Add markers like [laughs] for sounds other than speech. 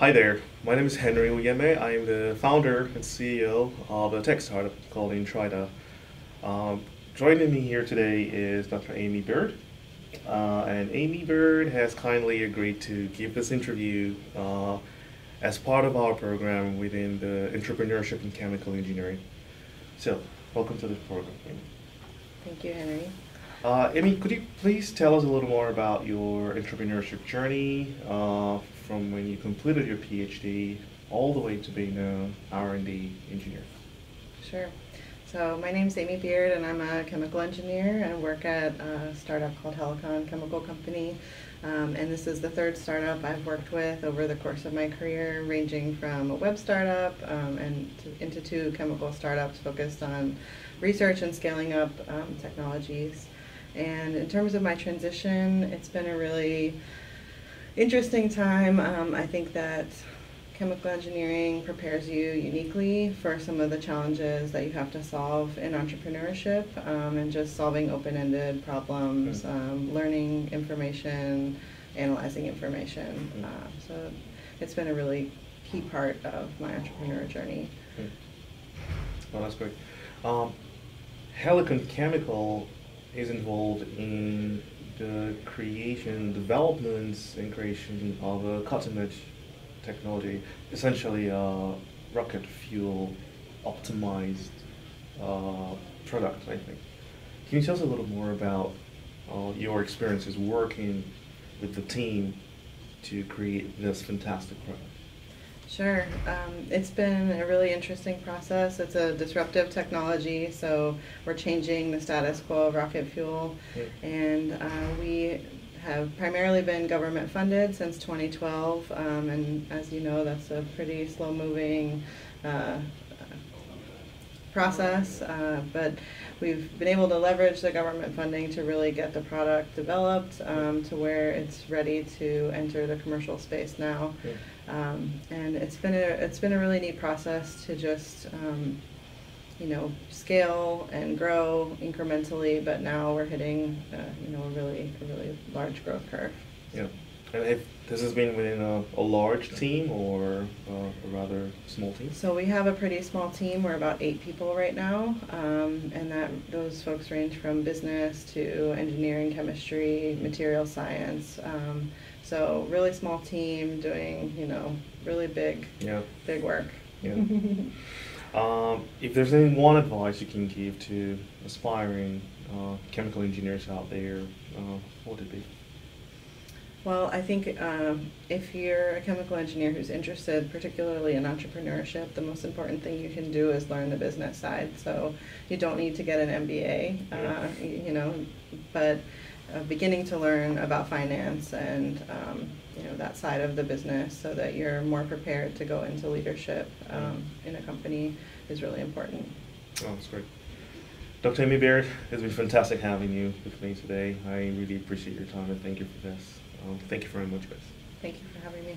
Hi there, my name is Henry Uyeme. I am the founder and CEO of a tech startup called Intrida. Um, joining me here today is Dr. Amy Beaird. Uh, and Amy Beaird has kindly agreed to give this interview uh, as part of our program within the Entrepreneurship in Chemical Engineering. So, welcome to the program, Amy. Thank you, Henry. Uh, Amy, could you please tell us a little more about your entrepreneurship journey uh, from when you completed your PhD all the way to being an R&D engineer? Sure. So my name's Amy Beaird, and I'm a chemical engineer and work at a startup called Helicon Chemical Company. Um, and this is the third startup I've worked with over the course of my career, ranging from a web startup um, and to, into two chemical startups focused on research and scaling up um, technologies. And in terms of my transition, it's been a really interesting time. Um, I think that chemical engineering prepares you uniquely for some of the challenges that you have to solve in entrepreneurship um, and just solving open-ended problems, Mm. um, learning information, analyzing information. Mm. Uh, so it's been a really key part of my entrepreneur journey. Oh, that's great. Um, Helicon Chemical is involved in the creation, development, and creation of a cutting-edge technology, essentially a rocket fuel optimized uh, product, I think. Can you tell us a little more about uh, your experiences working with the team to create this fantastic product? Sure. Um, it's been a really interesting process. It's a disruptive technology, so we're changing the status quo of rocket fuel. And uh, we have primarily been government funded since 2012. Um, and as you know, that's a pretty slow moving uh, process. Uh, but we've been able to leverage the government funding to really get the product developed um, to where it's ready to enter the commercial space now. Yeah. Um, and it's been a it's been a really neat process to just um, you know scale and grow incrementally. But now we're hitting uh, you know a really a really large growth curve. Yeah. And if this has been within a, a large team or small team? So we have a pretty small team. We're about eight people right now, um, and that those folks range from business to engineering, chemistry, material science. Um, so really small team doing you know really big Yeah. big work. Yeah. [laughs] Um, if there's any one advice you can give to aspiring uh, chemical engineers out there, uh, what would it be? Well, I think um, if you're a chemical engineer who's interested, particularly in entrepreneurship, the most important thing you can do is learn the business side. So you don't need to get an MBA, uh, you know, but uh, beginning to learn about finance and um, you know that side of the business, so that you're more prepared to go into leadership um, in a company, is really important. Oh, that's great. Dr. Amy Beaird, it's been fantastic having you with me today. I really appreciate your time and thank you for this. Um, thank you very much, guys. Thank you for having me.